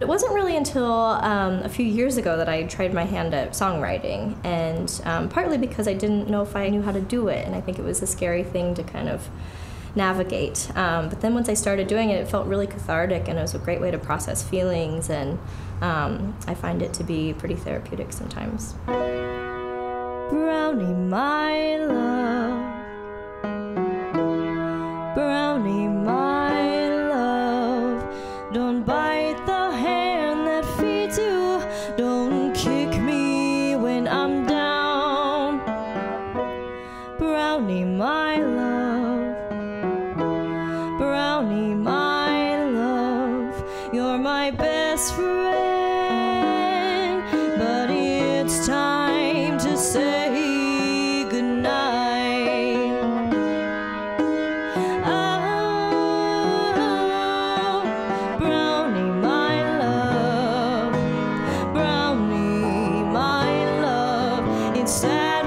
It wasn't really until um, a few years ago that I tried my hand at songwriting, and um, partly because I didn't know if I knew how to do it, and I think it was a scary thing to kind of navigate. Um, but then once I started doing it, it felt really cathartic, and it was a great way to process feelings, and um, I find it to be pretty therapeutic sometimes. Brownie, my love. It's time to say goodnight. Oh, Brownie, my love. Brownie, my love. It's sad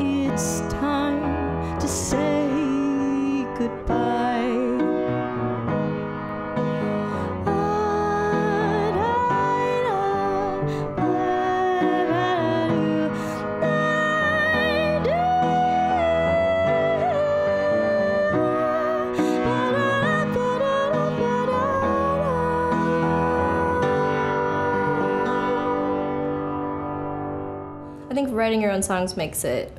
it's time to say goodbye. I think writing your own songs makes it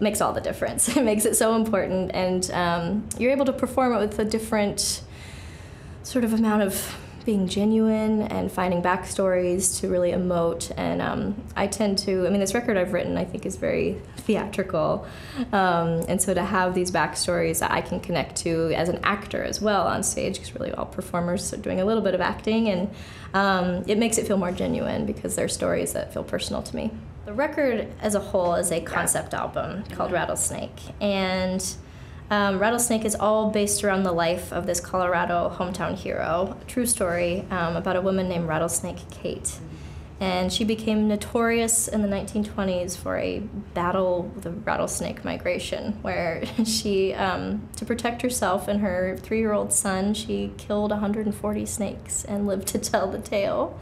makes all the difference. It makes it so important, and um, you're able to perform it with a different sort of amount of being genuine and finding backstories to really emote. And um, I tend to, I mean, this record I've written I think is very theatrical, um, and so to have these backstories that I can connect to as an actor as well on stage, because really all performers are doing a little bit of acting, and um, it makes it feel more genuine because they're stories that feel personal to me. The record as a whole is a concept album called Rattlesnake, and um, Rattlesnake is all based around the life of this Colorado hometown hero, a true story um, about a woman named Rattlesnake Kate. And she became notorious in the 1920s for a battle with a rattlesnake migration, where she, um, to protect herself and her three year old son, she killed 140 snakes and lived to tell the tale.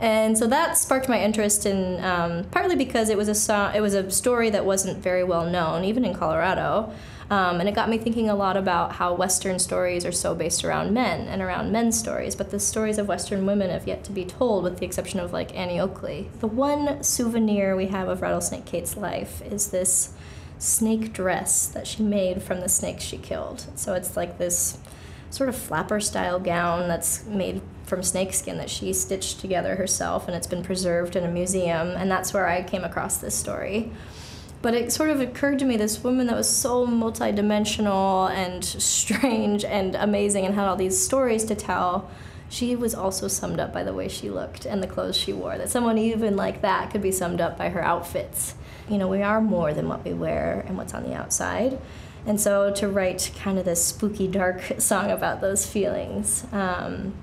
And so that sparked my interest in um, partly because it was a so- it was a story that wasn't very well known, even in Colorado, um, and it got me thinking a lot about how Western stories are so based around men and around men's stories, but the stories of Western women have yet to be told, with the exception of like Annie Oakley. The one souvenir we have of Rattlesnake Kate's life is this snake dress that she made from the snakes she killed. So it's like this sort of flapper style gown that's made from snakeskin that she stitched together herself and it's been preserved in a museum and that's where I came across this story. But it sort of occurred to me this woman that was so multidimensional and strange and amazing and had all these stories to tell. She was also summed up by the way she looked and the clothes she wore. That someone even like that could be summed up by her outfits. You know, we are more than what we wear and what's on the outside. And so to write kind of this spooky, dark song about those feelings, um,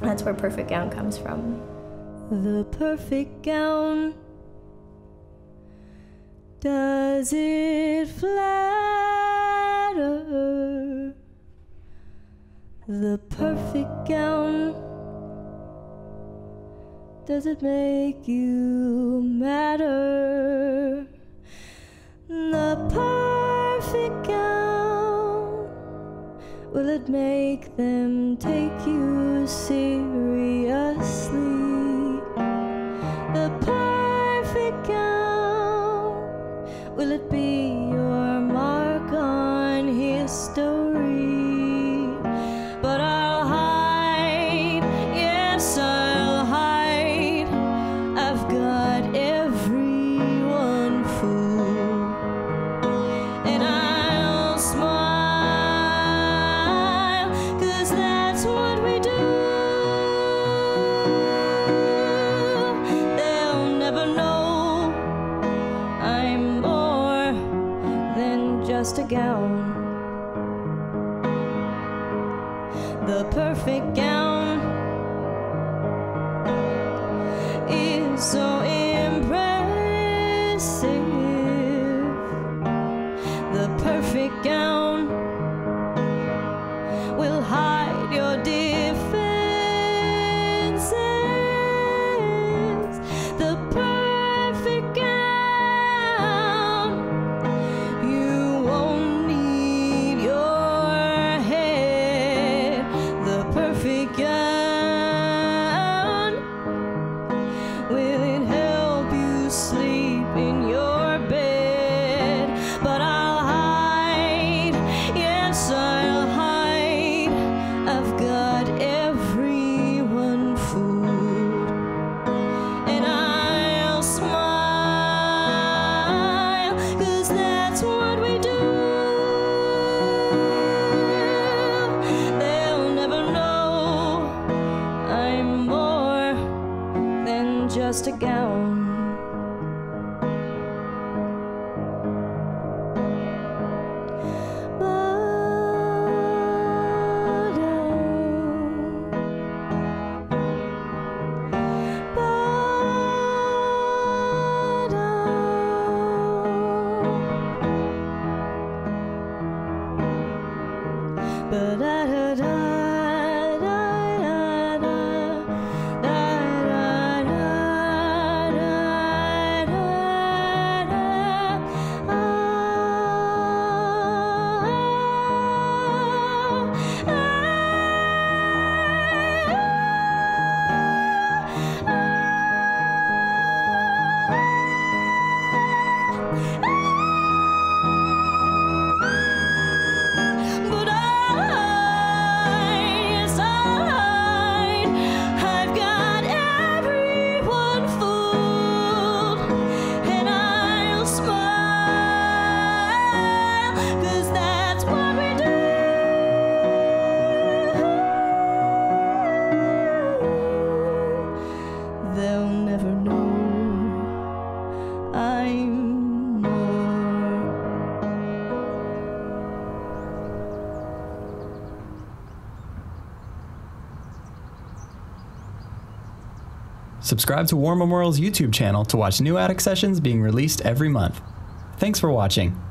that's where perfect gown comes from. The perfect gown. Does it flatter? The perfect gown. Does it make you matter? Will it make them take you seriously? The perfect gown, will it be the perfect gown is so impressive. The perfect gown will hide your. just a gown. Subscribe to War Memorial's YouTube channel to watch new attic sessions being released every month. Thanks for watching.